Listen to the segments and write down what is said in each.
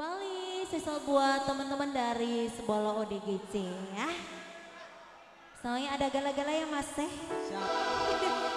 Kembali sesal buat teman-teman dari Sebolo ODGC ya. Soalnya ada gala-gala yang masih. Yuk.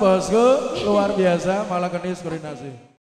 Bosku luar biasa malah kenis koordinasi.